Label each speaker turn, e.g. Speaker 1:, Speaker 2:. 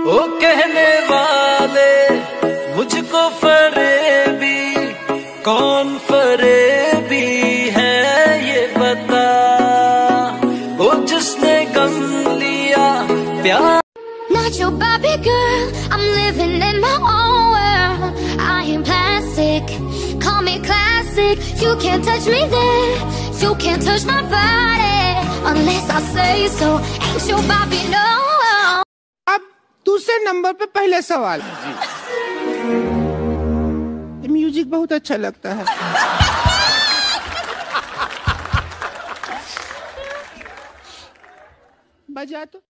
Speaker 1: ओ कहने वाले मुझको फरेबी कौन फरेबी है ये बता ओ जिसने गम लिया प्यार
Speaker 2: Not your Barbie girl, I'm living in my own world. I am plastic, call me classic. You can't touch me there, you can't touch my body unless I say so. Ain't your Barbie, no.
Speaker 3: दूसरे number पे पहले सवाल। जी music बहुत अच्छा लगता है। बजा तो।